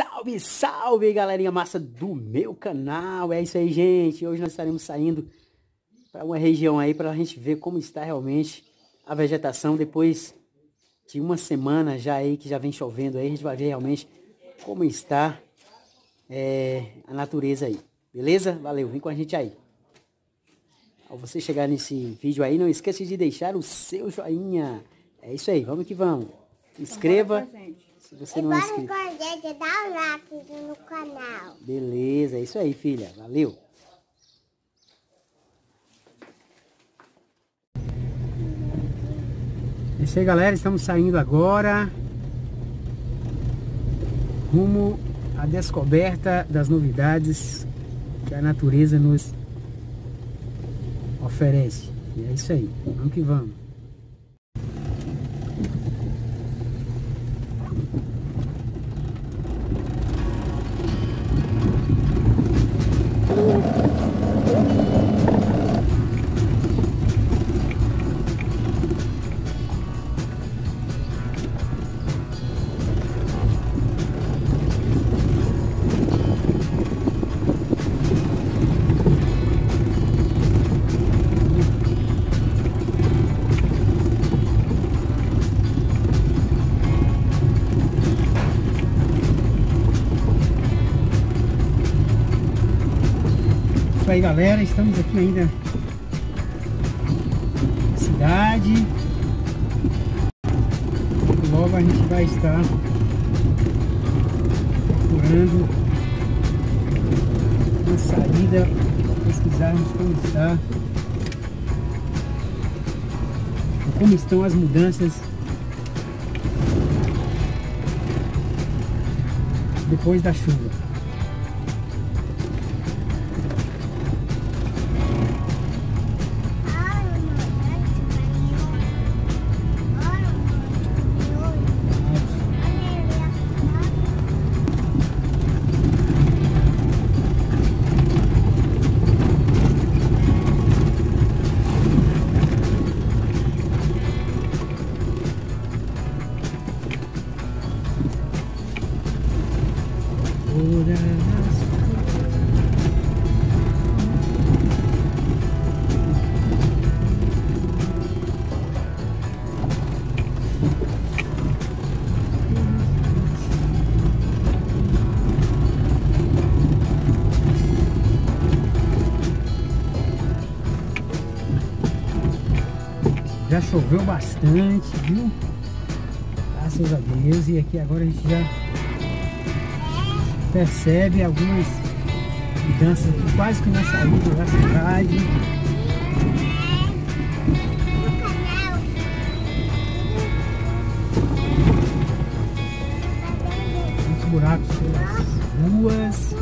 Salve, salve, galerinha massa do meu canal. É isso aí, gente. Hoje nós estaremos saindo para uma região aí para a gente ver como está realmente a vegetação depois de uma semana já aí que já vem chovendo aí. A gente vai ver realmente como está é, a natureza aí. Beleza? Valeu, vem com a gente aí. Ao você chegar nesse vídeo aí, não esqueça de deixar o seu joinha. É isso aí, vamos que vamos. Inscreva. Se você não é inscrito. dá um like no canal. Beleza, é isso aí, filha. Valeu. É isso aí, galera. Estamos saindo agora rumo à descoberta das novidades que a natureza nos oferece. E é isso aí. Vamos que vamos. Isso aí galera, estamos aqui ainda na cidade. Logo a gente vai estar procurando uma saída pesquisarmos como está como estão as mudanças. Depois da chuva Choveu bastante, viu? Graças a Deus. E aqui agora a gente já percebe algumas mudanças quase que na saída da cidade. Muitos buracos pelas ruas.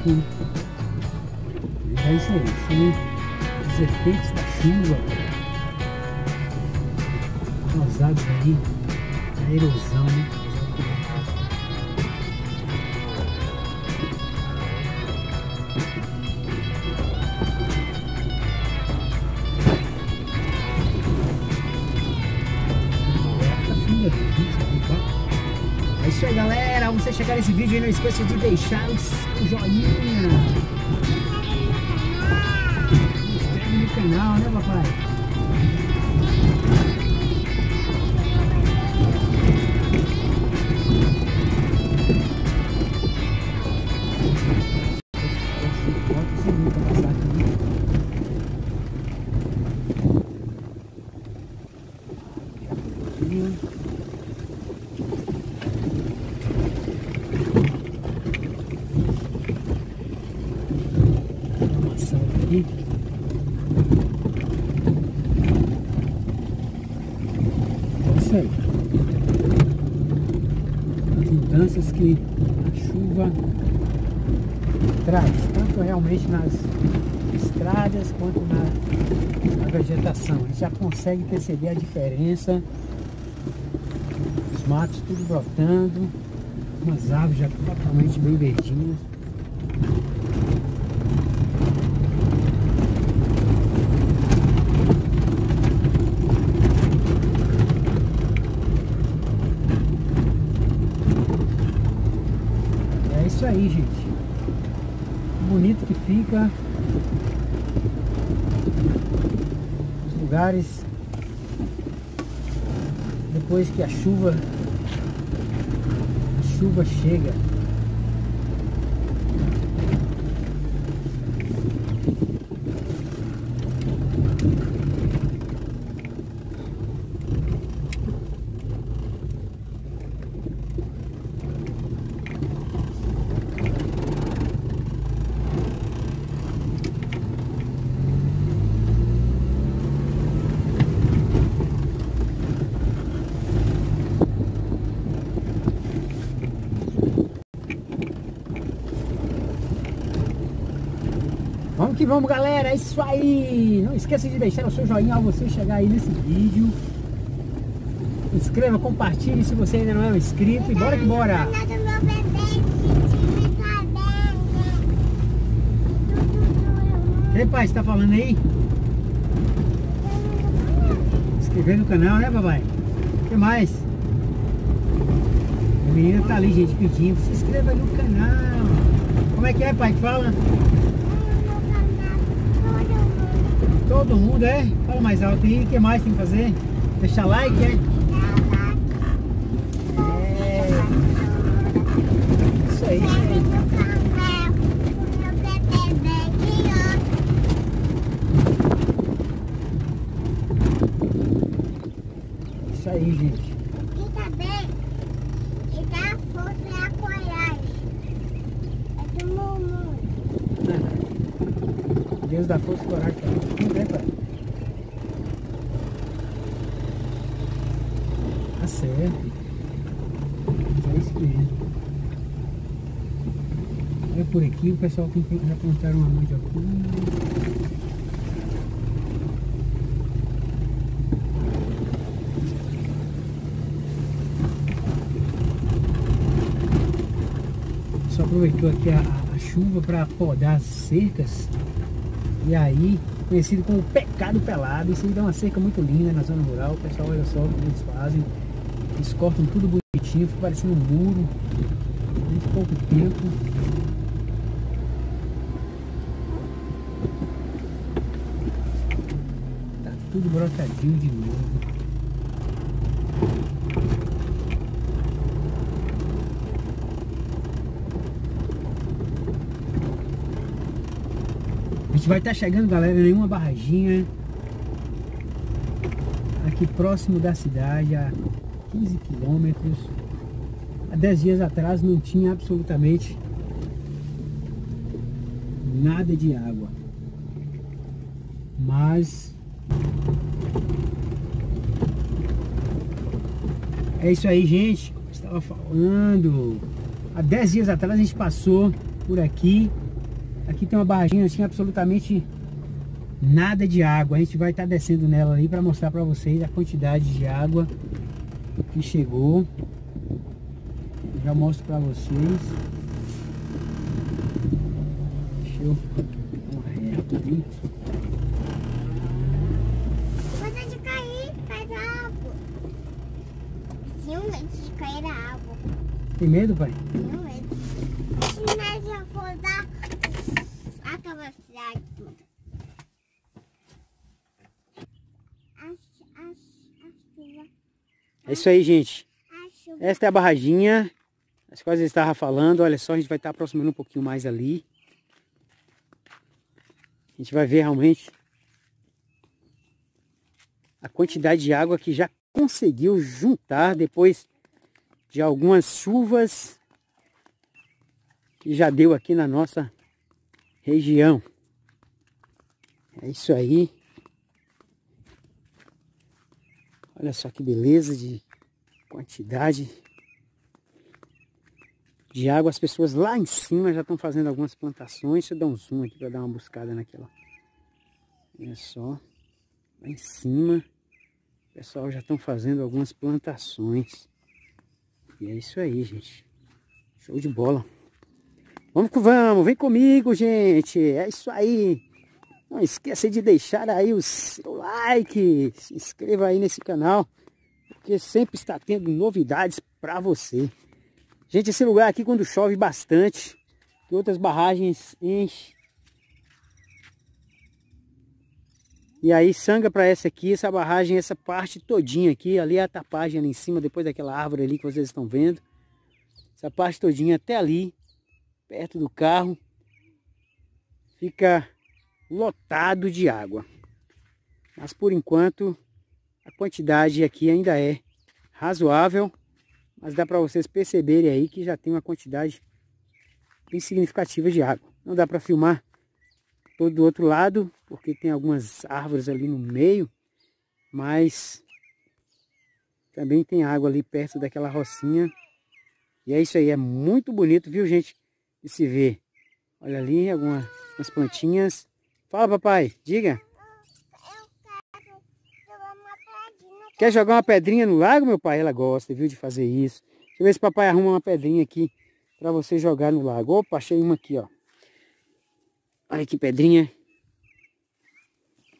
Buraco. É isso aí, são os efeitos da chuva causados aí a erosão, né? É isso aí, galera legal você chegar nesse vídeo e não esqueça de deixar o joinha. Inscreve no canal, né papai? Que a chuva traz, tanto realmente nas estradas quanto na, na vegetação. A gente já consegue perceber a diferença. Os matos tudo brotando, umas árvores já totalmente bem verdinhas. Isso aí, gente. Bonito que fica. Os lugares. Depois que a chuva a chuva chega Vamos que vamos, galera. É isso aí. Não esqueça de deixar o seu joinha ao você chegar aí nesse vídeo. Inscreva, compartilhe se você ainda não é um inscrito. E bora que bora. Quem pai está falando aí? Inscrever no canal, né, papai? O que mais? A menina tá ali, gente, pedindo. Se inscreva no canal. Como é que é, pai? Fala? Todo mundo, é? Fala mais alto aí, o que mais tem que fazer? Deixar like, é? É. Isso aí, Isso aí, gente. E também, e dá força e a coragem. É do mundo. Deus dá força e coragem pra. Né, pai? Tá certo. É isso mesmo. Olha por aqui, o pessoal tem que já plantaram uma. Só aproveitou aqui a, a chuva para podar as cercas e aí, conhecido como pecado pelado, isso aí dá uma cerca muito linda na zona rural. O pessoal, olha só como eles fazem. Eles cortam tudo bonitinho, fica parecendo um muro. Em pouco tempo. Tá tudo brotadinho de novo. A gente vai estar tá chegando, galera, em uma barraginha aqui próximo da cidade, a 15 quilômetros. Há 10 dias atrás não tinha absolutamente nada de água. Mas é isso aí, gente. Estava falando. Há 10 dias atrás a gente passou por aqui Aqui tem uma barraginha, não tinha absolutamente nada de água. A gente vai estar tá descendo nela ali para mostrar para vocês a quantidade de água que chegou. Já mostro para vocês. Deixa eu dar uma reta ali. De cair, água. De cair água. Tem medo, pai? Tenho medo. Se nós já for dar, a chuva, É isso aí, gente. Esta é a barraginha. As coisas estava falando. Olha só, a gente vai estar aproximando um pouquinho mais ali. A gente vai ver realmente a quantidade de água que já conseguiu juntar depois de algumas chuvas que já deu aqui na nossa região. É isso aí. Olha só que beleza de quantidade de água. As pessoas lá em cima já estão fazendo algumas plantações. Deixa eu dar um zoom aqui para dar uma buscada naquela. Olha só. Lá em cima. O pessoal já estão fazendo algumas plantações. E é isso aí, gente. Show de bola. Vamos que vamos. Vem comigo, gente. É isso aí. Não esqueça de deixar aí o seu like, se inscreva aí nesse canal, porque sempre está tendo novidades para você. Gente, esse lugar aqui quando chove bastante, que outras barragens enchem. E aí sanga para essa aqui, essa barragem, essa parte todinha aqui, ali é a tapagem ali em cima, depois daquela árvore ali que vocês estão vendo. Essa parte todinha até ali, perto do carro, fica lotado de água. Mas por enquanto a quantidade aqui ainda é razoável, mas dá para vocês perceberem aí que já tem uma quantidade bem significativa de água. Não dá para filmar todo do outro lado, porque tem algumas árvores ali no meio, mas também tem água ali perto daquela rocinha. E é isso aí, é muito bonito, viu gente, de se ver. Olha ali algumas plantinhas Fala, papai. Diga. Quer jogar uma pedrinha no lago, meu pai? Ela gosta, viu, de fazer isso. Deixa eu ver se papai arruma uma pedrinha aqui para você jogar no lago. Opa, achei uma aqui, ó. Olha que pedrinha.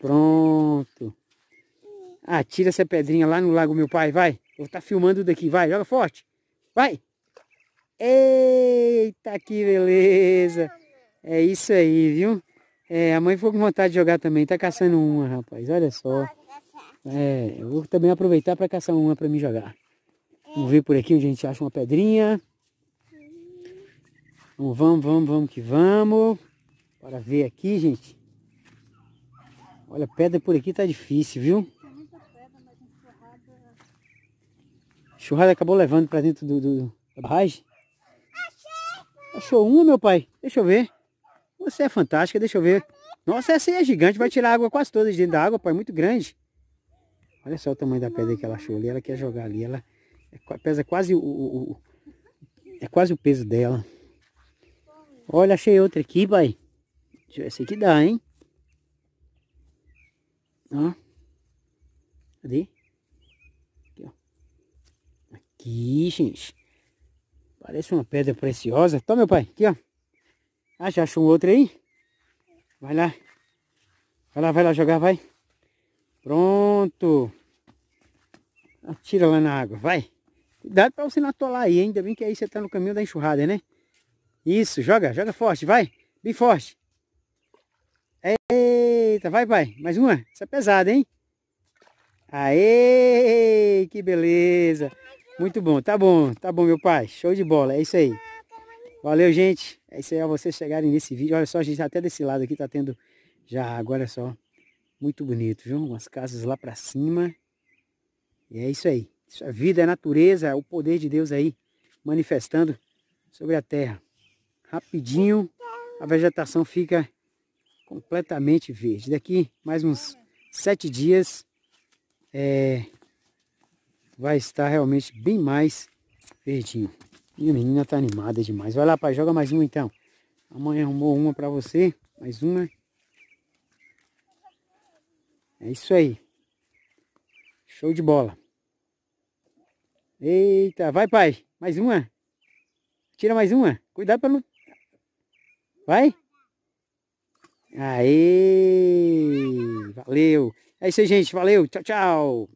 Pronto. Ah, tira essa pedrinha lá no lago, meu pai, vai. Eu vou estar tá filmando daqui, vai, joga forte. Vai. Eita, que beleza. É isso aí, viu? É, a mãe ficou com vontade de jogar também. Tá caçando uma, rapaz. Olha só. É, eu vou também aproveitar para caçar uma para mim jogar. Vamos ver por aqui onde a gente acha uma pedrinha. Vamos, vamos, vamos, que vamos. Para ver aqui, gente. Olha, pedra por aqui tá difícil, viu? Churrada acabou levando para dentro do, do, da barragem. Achou uma, meu pai? Deixa eu ver. Você é fantástica, deixa eu ver. Nossa, essa aí é gigante, vai tirar água quase toda de dentro da água, pai, muito grande. Olha só o tamanho da pedra que ela achou ali, ela quer jogar ali, ela é, pesa quase o, o, o, é quase o peso dela. Olha, achei outra aqui, pai. Deixa eu ver, aqui dá, hein? Ó. Cadê? Aqui, ó. Aqui, gente. Parece uma pedra preciosa. Toma, meu pai. Aqui, ó. Ah, já achou um outro aí? Vai lá. Vai lá, vai lá jogar, vai. Pronto. Atira lá na água, vai. Cuidado para você não atolar aí, ainda bem que aí você tá no caminho da enxurrada, né? Isso, joga, joga forte, vai. Bem forte. Eita, vai, pai. Mais uma. Isso é pesado, hein? Aê, que beleza. Muito bom, tá bom, tá bom, meu pai. Show de bola, é isso aí. Valeu, gente. É isso aí, vocês chegarem nesse vídeo. Olha só, a gente até desse lado aqui tá tendo já olha só. Muito bonito, viu? Umas casas lá para cima. E é isso aí. Isso é vida, é natureza, é o poder de Deus aí manifestando sobre a terra. Rapidinho a vegetação fica completamente verde. Daqui mais uns sete dias é, vai estar realmente bem mais verdinho. E a menina tá animada demais. Vai lá, pai, joga mais uma então. A mãe arrumou uma para você. Mais uma. É isso aí. Show de bola. Eita, vai pai. Mais uma. Tira mais uma. Cuidado para não... Vai. Aê. Valeu. É isso aí, gente. Valeu. Tchau, tchau.